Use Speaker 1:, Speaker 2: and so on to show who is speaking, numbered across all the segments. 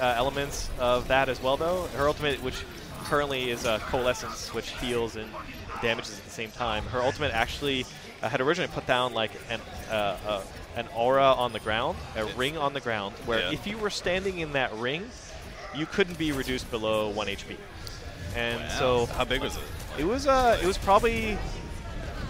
Speaker 1: uh, elements of that as well, though. Her ultimate, which currently is uh, Coalescence, which heals and damages at the same time. Her ultimate actually uh, had originally put down like an uh, uh, an aura on the ground, a ring on the ground, where
Speaker 2: Yeah.
Speaker 1: if you were standing in that ring, you couldn't be reduced below one HP. And so
Speaker 2: how big was it?
Speaker 1: it was uh it was probably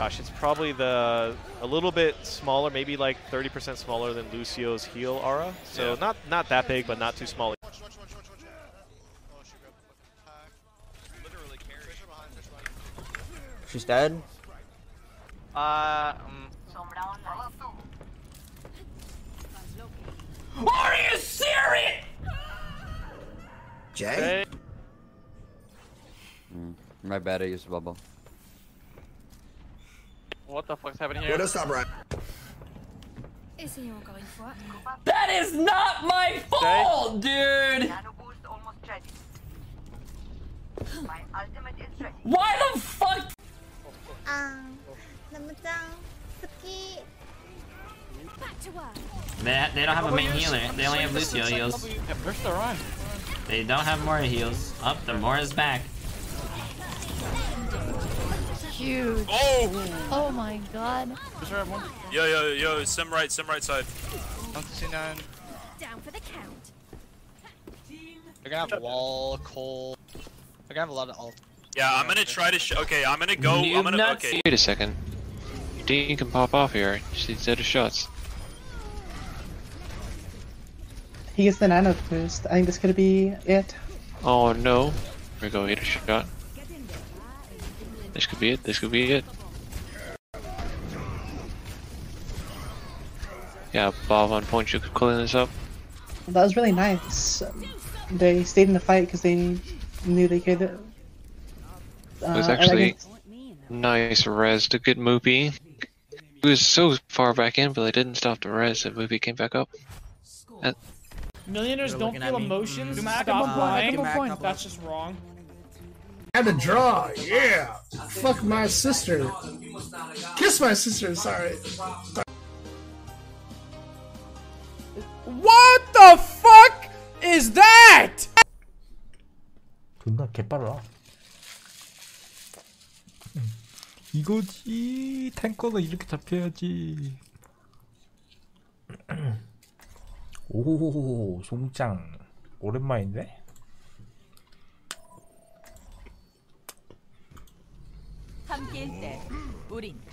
Speaker 1: gosh, it's probably the a little bit smaller, maybe like 30% smaller than Lucio's heal aura. So
Speaker 2: Yeah.
Speaker 1: not not that big, but not too small.
Speaker 3: She's dead.
Speaker 4: Uh, um,
Speaker 5: Are you serious?
Speaker 3: Jay?
Speaker 1: Okay.
Speaker 6: My bad, I used a bubble.
Speaker 4: What the fuck is happening here?
Speaker 3: Windows top right.
Speaker 5: That is not my fault,
Speaker 7: okay. dude!
Speaker 5: Why the fuck? They they don't have a main healer. They only have Lucio heals. They don't have more heals. Up, oh, the is back.
Speaker 8: Huge.
Speaker 2: Oh!
Speaker 8: Oh my god.
Speaker 4: Where's there one?
Speaker 2: Yo, yo, yo, sim right, sim right side.
Speaker 4: Down to C9.
Speaker 8: Down for the count.
Speaker 4: They're gonna have wall, coal. They're gonna have a lot of ult.
Speaker 2: Yeah, I'm gonna try to. Sh okay, I'm gonna go. I'm gonna.
Speaker 5: nuts.
Speaker 2: Okay.
Speaker 9: Wait a second. Dean can pop off here. Just instead of shots.
Speaker 10: He gets the nano boost. I think this could be it.
Speaker 9: Oh no. Here we go, hit a shot. This could be it, this could be it. Yeah, Bob on point, you could clean this up.
Speaker 10: That was really nice. They stayed in the fight because they knew they could. Uh,
Speaker 9: It was
Speaker 10: I- I
Speaker 9: actually nice res to get Moopy. He was so far back in, but they didn't stop the res, and Moopy came back up. And
Speaker 11: Millionaires
Speaker 3: They're
Speaker 11: don't feel emotions.
Speaker 3: Mm.
Speaker 11: Stop lying.
Speaker 3: Give him point.
Speaker 11: That's just wrong.
Speaker 10: Had to draw, yeah. Fuck my sister. Kiss my sister. Sorry.
Speaker 11: What the fuck is that?
Speaker 12: 존나 개빨라. 이거지 탱커가 이렇게 잡혀야지. 오 송짱 오랜만인데?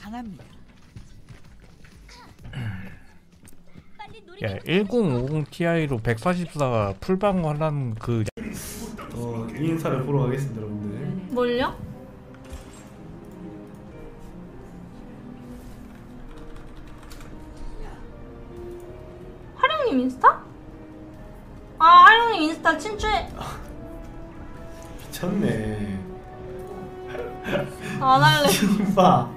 Speaker 7: 강합니다.
Speaker 12: 야 1050 Ti로 144가 풀방어하는 그
Speaker 10: 어, 이 인사를 보러 가겠습니다, 여러분들.
Speaker 8: 뭘요? 하룡님 인스타? 아, 하룡님 인스타 친추해.
Speaker 10: 미쳤네.
Speaker 8: 안 할래.
Speaker 10: 봐.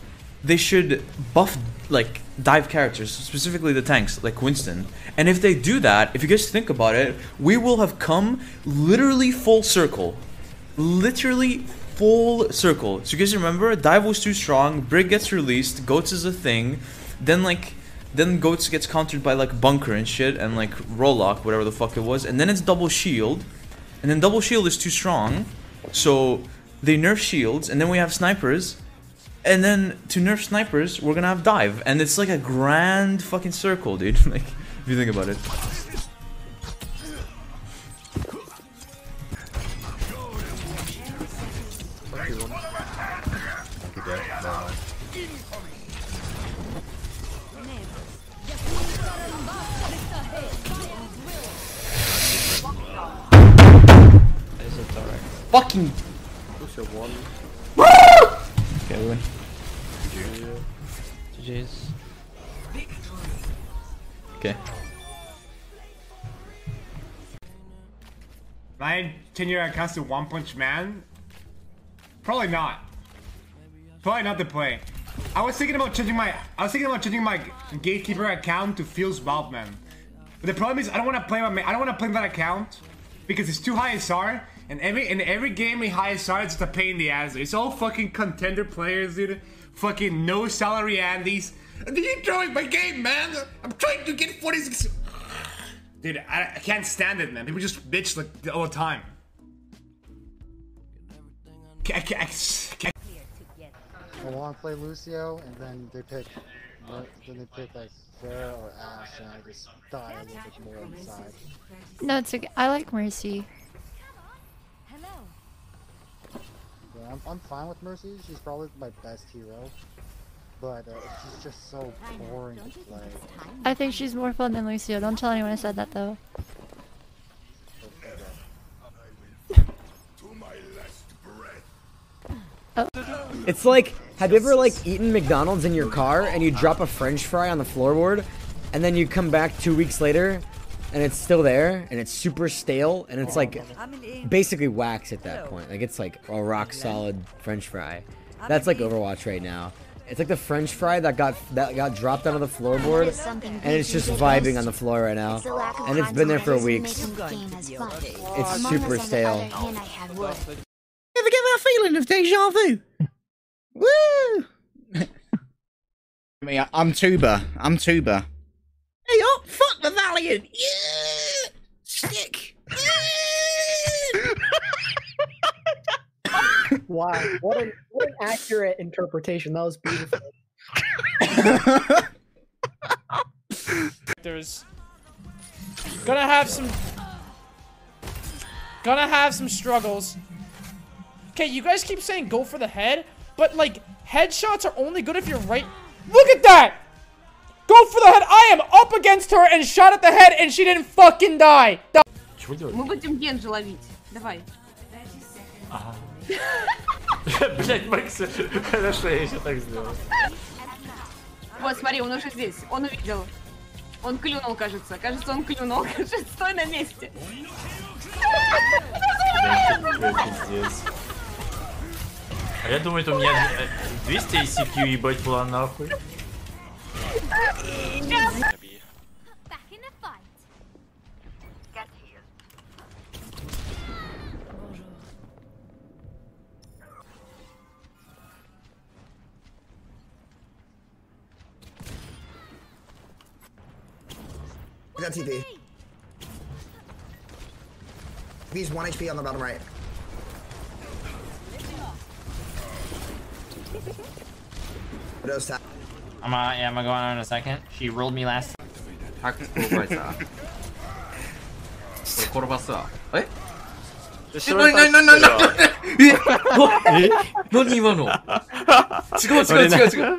Speaker 13: They should buff like dive characters, specifically the tanks, like Winston. And if they do that, if you guys think about it, we will have come literally full circle. Literally full circle. So you guys remember, dive was too strong, Brig gets released, Goats is a thing, then like then Goats gets countered by like Bunker and shit, and like Rollock, whatever the fuck it was, and then it's double shield. And then double shield is too strong, so they nerf shields, and then we have snipers. And then to nerf snipers, we're gonna have dive, and it's like a grand fucking circle, dude. like, if you think about it. Fucking. Okay, we win.
Speaker 9: GG's.
Speaker 13: Okay.
Speaker 3: My change your uh, accounts to One Punch Man? Probably not. Probably not the play. I was thinking about changing my I was thinking about changing my gatekeeper account to Feels Wildman. But the problem is I don't want to play my I don't want to play that account because it's too high SR and every in every game with high SR it's just a pain in the ass. It's all fucking contender players, dude. Fucking no salary Andes. You're drawing my game, man. I'm trying to get 46. Dude, I, I can't stand it, man. People just bitch like all the time. I, I, I, I,
Speaker 14: I want to play Lucio, and then they pick, uh, then they pick like Zarya or Ashe, and I just die a little bit more inside.
Speaker 15: No, it's okay. I like Mercy.
Speaker 14: Yeah, I'm, I'm fine with Mercy. She's probably my best hero, but uh, she's just so boring to play.
Speaker 15: I think she's more fun than Lucio. Don't tell anyone I said that though.
Speaker 16: It's like, have you ever like eaten McDonald's in your car and you drop a French fry on the floorboard, and then you come back two weeks later, and it's still there and it's super stale and it's like basically wax at that point. Like it's like a rock solid French fry. That's like Overwatch right now. It's like the French fry that got that got dropped onto the floorboard, and it's just vibing on the floor right now, and it's been there for weeks. It's super stale.
Speaker 11: Ever get that feeling of deja vu? Woo! Me, I'm Tuba. I'm Tuba. Hey, fuck the Valiant! Yeah! Stick!
Speaker 17: Wow, what an, what an accurate interpretation. That was beautiful.
Speaker 11: There's gonna have some gonna have some struggles. Okay, you guys keep saying go for the head, but like headshots are only good if you're right. Look at that! Go for the head. I am up against her and shot at the head and she didn't fucking die. Da-
Speaker 18: Мы будем Генджи ловить. Давай.
Speaker 19: Блять, Макс, хорошо, я еще так сделал.
Speaker 18: Вот, смотри, он уже здесь. Он увидел. Он клюнул, кажется. Кажется, он клюнул. Кажется, стой на месте.
Speaker 19: А я думаю, это у меня э, 200 ICQ ебать была нахуй.
Speaker 20: We got TP. He's 1 HP on the bottom right. Widow's tap.
Speaker 5: I'm uh, yeah, I'm gonna go on in a second. She rolled me last.
Speaker 6: 転ばれた。これ転ばすわ。え
Speaker 19: え
Speaker 6: なになになになになにえ何今の違う違う違う違う。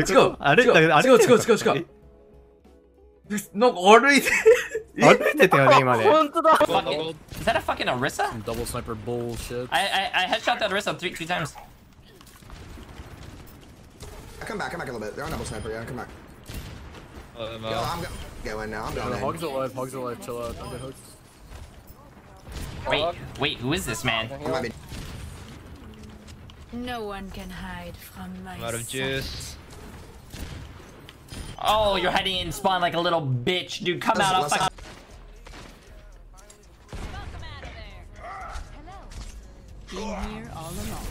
Speaker 6: 違う。
Speaker 19: あれ
Speaker 6: 違う違う
Speaker 19: あれ
Speaker 6: 違う違う違う。なんか歩いて。
Speaker 19: 歩いてたよね今ね
Speaker 5: 本当だ Fucking- Is that a fucking Orisa?
Speaker 12: double sniper bullshit.
Speaker 5: I I, I headshot that Orisa three three times.
Speaker 20: Come back, come back a little bit. They're on double sniper, yeah, come back. Yo, uh, I'm go going now. I'm going in.
Speaker 12: Hogs alive, hogs alive, chill out. I'm hogs.
Speaker 5: Wait, wait, who is this man?
Speaker 20: He might be
Speaker 7: No one can hide from my
Speaker 4: I'm out of juice.
Speaker 5: Oh, you're hiding in spawn like a little bitch, dude. Come out, I'll fuck.
Speaker 7: Been here all along.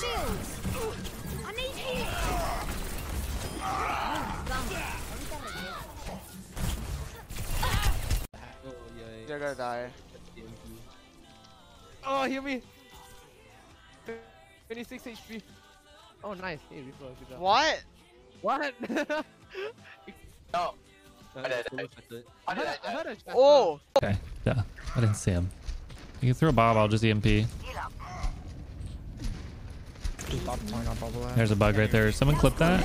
Speaker 7: Shields. I need heals.
Speaker 4: You're gonna die. Oh, heal me! 26 HP. Oh, nice. Hey, Repo, good. What? What? no. I heard a, I heard a Oh!
Speaker 21: Okay, yeah, I didn't see him. You can throw a bomb, I'll just EMP. There's a bug right there. Someone clip that?